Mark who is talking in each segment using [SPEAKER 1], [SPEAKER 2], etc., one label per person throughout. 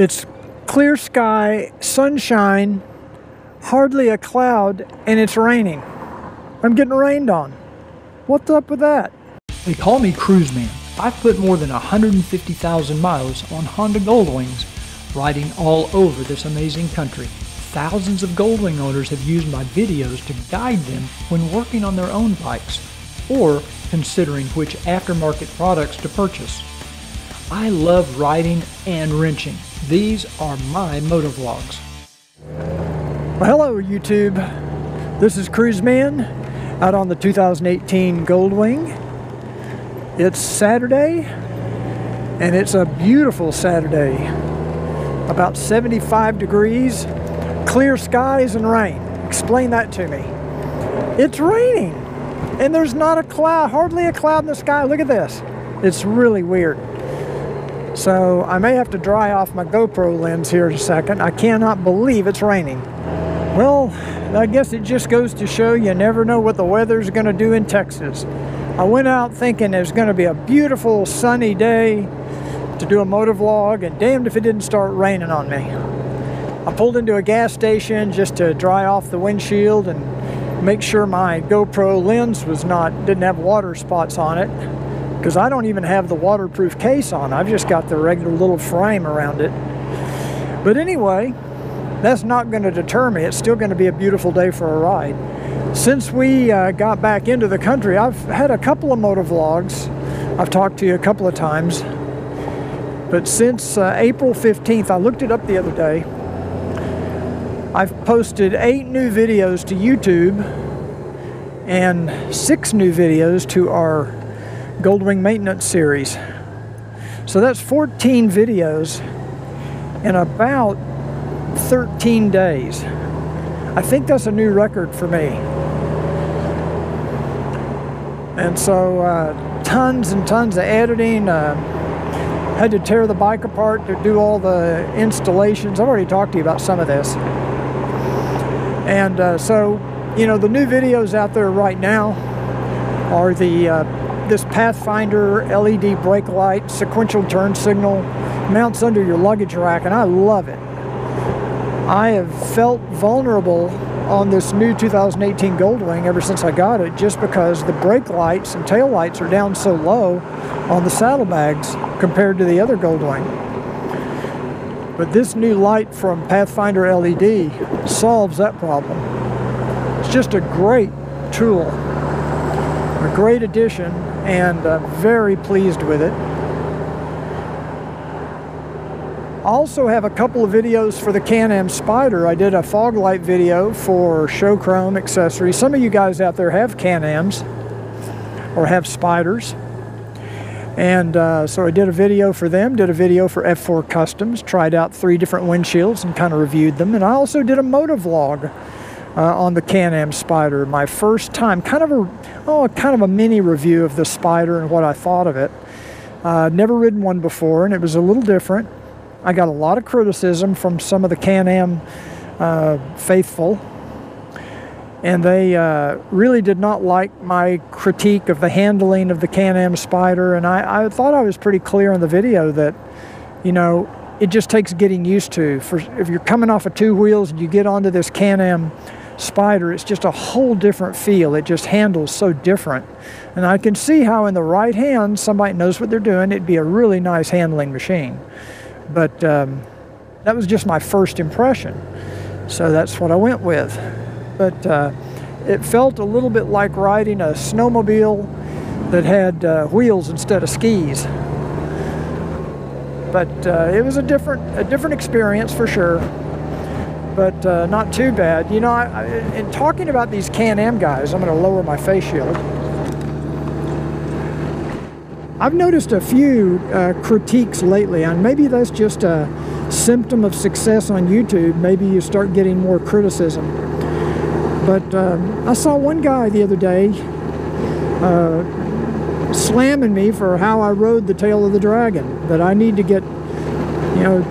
[SPEAKER 1] It's clear sky, sunshine, hardly a cloud, and it's raining. I'm getting rained on. What's up with that?
[SPEAKER 2] They call me Cruiseman. I've put more than 150,000 miles on Honda Goldwings, riding all over this amazing country. Thousands of Goldwing owners have used my videos to guide them when working on their own bikes or considering which aftermarket products to purchase. I love riding and wrenching. These are my motovlogs.
[SPEAKER 1] Well, hello YouTube. This is Cruiseman out on the 2018 Goldwing. It's Saturday and it's a beautiful Saturday. About 75 degrees, clear skies and rain. Explain that to me. It's raining and there's not a cloud, hardly a cloud in the sky. Look at this. It's really weird. So I may have to dry off my GoPro lens here in a second. I cannot believe it's raining. Well, I guess it just goes to show you never know what the weather's going to do in Texas. I went out thinking it was going to be a beautiful sunny day to do a motovlog and damned if it didn't start raining on me. I pulled into a gas station just to dry off the windshield and make sure my GoPro lens was not didn't have water spots on it because I don't even have the waterproof case on. I've just got the regular little frame around it. But anyway, that's not going to deter me. It's still going to be a beautiful day for a ride. Since we uh, got back into the country, I've had a couple of motovlogs. I've talked to you a couple of times. But since uh, April 15th, I looked it up the other day, I've posted eight new videos to YouTube and six new videos to our Goldwing maintenance series. So that's 14 videos in about 13 days. I think that's a new record for me. And so uh, tons and tons of editing. Uh, had to tear the bike apart to do all the installations. I've already talked to you about some of this. And uh, so, you know, the new videos out there right now are the uh, this Pathfinder LED brake light sequential turn signal mounts under your luggage rack, and I love it. I have felt vulnerable on this new 2018 Goldwing ever since I got it, just because the brake lights and tail lights are down so low on the saddlebags compared to the other Goldwing. But this new light from Pathfinder LED solves that problem. It's just a great tool, a great addition, and I'm very pleased with it. I also have a couple of videos for the Can-Am Spyder. I did a fog light video for Show Chrome accessories. Some of you guys out there have Can-Ams or have Spyders. And uh, so I did a video for them, did a video for F4 Customs, tried out three different windshields and kind of reviewed them. And I also did a motovlog uh, on the Can-Am Spyder, my first time, kind of a, oh, kind of a mini review of the Spyder and what I thought of it. Uh, never ridden one before, and it was a little different. I got a lot of criticism from some of the Can-Am uh, faithful and they uh, really did not like my critique of the handling of the Can-Am Spyder. And I, I, thought I was pretty clear in the video that, you know, it just takes getting used to. For if you're coming off of two wheels and you get onto this Can-Am Spyder, it's just a whole different feel. It just handles so different. And I can see how in the right hand, somebody knows what they're doing. It'd be a really nice handling machine. But um, that was just my first impression. So that's what I went with but uh, it felt a little bit like riding a snowmobile that had uh, wheels instead of skis. But uh, it was a different, a different experience for sure, but uh, not too bad. You know, I, I, in talking about these Can-Am guys, I'm going to lower my face shield. I've noticed a few uh, critiques lately, and maybe that's just a symptom of success on YouTube. Maybe you start getting more criticism. But um, I saw one guy the other day uh, slamming me for how I rode the tail of the dragon. That I need to get, you know,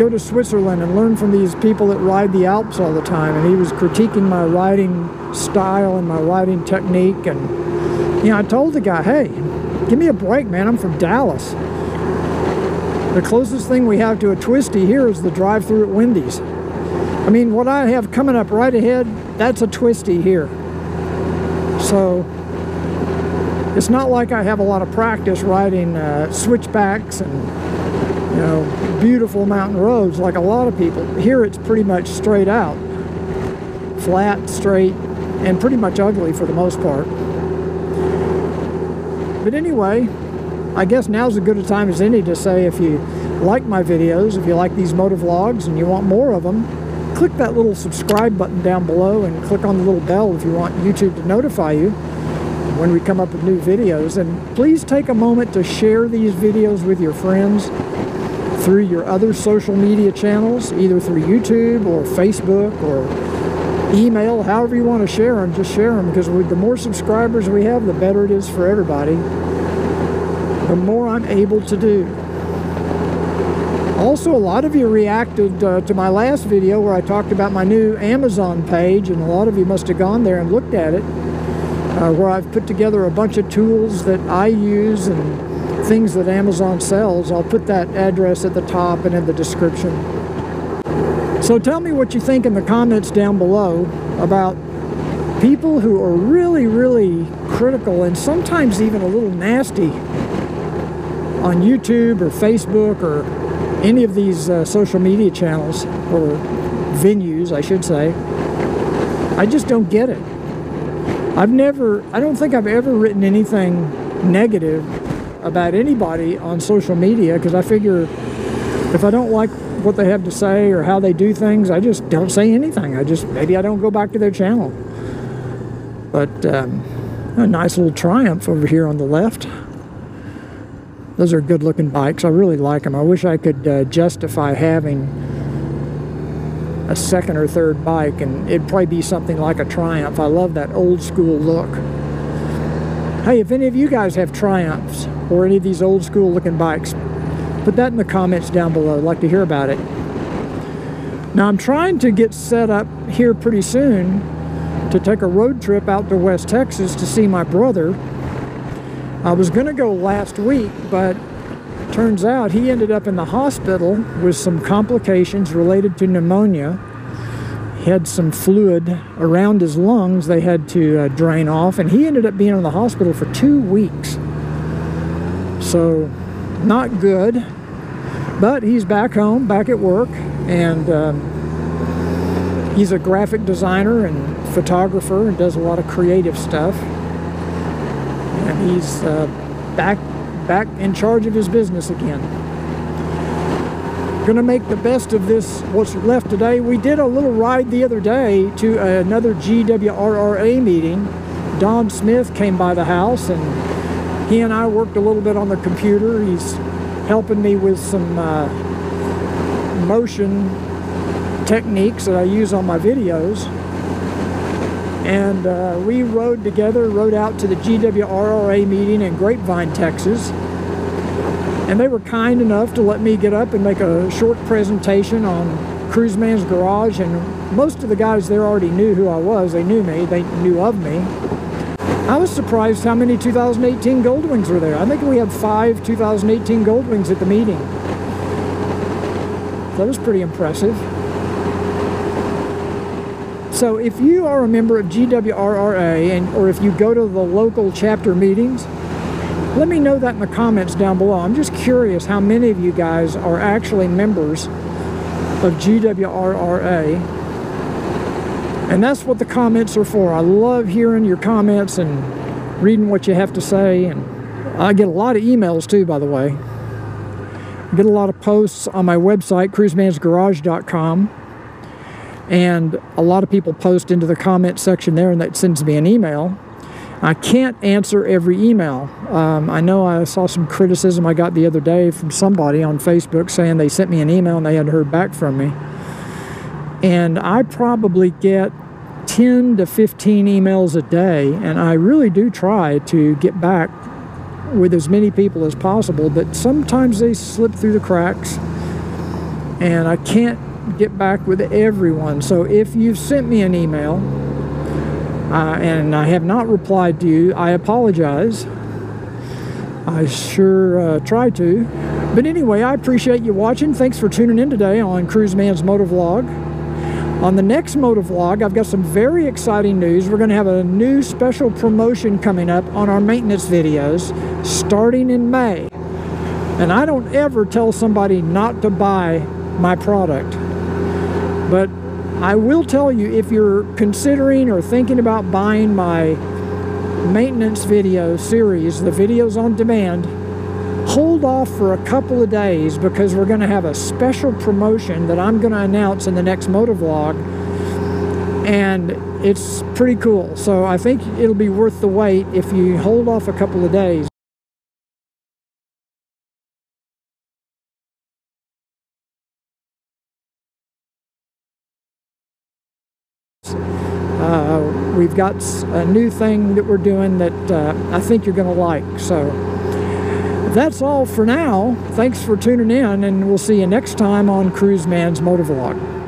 [SPEAKER 1] go to Switzerland and learn from these people that ride the Alps all the time. And he was critiquing my riding style and my riding technique. And, you know, I told the guy, hey, give me a break, man. I'm from Dallas. The closest thing we have to a twisty here is the drive-through at Wendy's. I mean, what I have coming up right ahead, that's a twisty here. So it's not like I have a lot of practice riding uh, switchbacks and you know beautiful mountain roads like a lot of people. Here it's pretty much straight out, flat, straight, and pretty much ugly for the most part. But anyway, I guess now's as good a time as any to say if you like my videos, if you like these motovlogs and you want more of them, click that little subscribe button down below and click on the little bell if you want YouTube to notify you when we come up with new videos. And please take a moment to share these videos with your friends through your other social media channels, either through YouTube or Facebook or email, however you want to share them, just share them because the more subscribers we have, the better it is for everybody the more I'm able to do. Also, a lot of you reacted uh, to my last video where I talked about my new Amazon page, and a lot of you must have gone there and looked at it, uh, where I've put together a bunch of tools that I use and things that Amazon sells. I'll put that address at the top and in the description. So tell me what you think in the comments down below about people who are really, really critical and sometimes even a little nasty on YouTube or Facebook or any of these uh, social media channels or venues, I should say. I just don't get it. I've never, I don't think I've ever written anything negative about anybody on social media because I figure if I don't like what they have to say or how they do things, I just don't say anything. I just, maybe I don't go back to their channel. But um, a nice little Triumph over here on the left. Those are good looking bikes. I really like them. I wish I could uh, justify having a second or third bike and it'd probably be something like a Triumph. I love that old school look. Hey, if any of you guys have Triumphs or any of these old school looking bikes, put that in the comments down below. I'd like to hear about it. Now I'm trying to get set up here pretty soon to take a road trip out to West Texas to see my brother I was going to go last week, but turns out he ended up in the hospital with some complications related to pneumonia. He had some fluid around his lungs they had to uh, drain off, and he ended up being in the hospital for two weeks. So, not good. But he's back home, back at work, and um, he's a graphic designer and photographer and does a lot of creative stuff and he's uh, back back in charge of his business again. To make the best of this, what's left today. We did a little ride the other day to another GWRRA meeting. Don Smith came by the house and he and I worked a little bit on the computer. He's helping me with some uh, motion techniques that I use on my videos and uh, we rode together, rode out to the GWRRA meeting in Grapevine, Texas. And they were kind enough to let me get up and make a short presentation on Cruiseman's Garage. And most of the guys there already knew who I was. They knew me. They knew of me. I was surprised how many 2018 Goldwings were there. I think we had five 2018 Goldwings at the meeting. That was pretty impressive. So if you are a member of GWRRA and or if you go to the local chapter meetings, let me know that in the comments down below. I'm just curious how many of you guys are actually members of GWRRA. And that's what the comments are for. I love hearing your comments and reading what you have to say. And I get a lot of emails too, by the way. I get a lot of posts on my website, cruisemansgarage.com and a lot of people post into the comment section there and that sends me an email I can't answer every email. Um, I know I saw some criticism I got the other day from somebody on Facebook saying they sent me an email and they hadn't heard back from me. And I probably get 10 to 15 emails a day, and I really do try to get back with as many people as possible, but sometimes they slip through the cracks, and I can't get back with everyone. So if you've sent me an email uh, and I have not replied to you, I apologize. I sure uh, try to. But anyway, I appreciate you watching. Thanks for tuning in today on Cruiseman's Motovlog. On the next Motovlog, I've got some very exciting news. We're going to have a new special promotion coming up on our maintenance videos starting in May. And I don't ever tell somebody not to buy my product. But I will tell you if you're considering or thinking about buying my maintenance video series, the videos on demand, hold off for a couple of days because we're going to have a special promotion that I'm going to announce in the next motovlog. And it's pretty cool. So I think it'll be worth the wait if you hold off a couple of days. Uh, we've got a new thing that we're doing that uh, I think you're going to like. So that's all for now. Thanks for tuning in, and we'll see you next time on Cruiseman's Motovlog.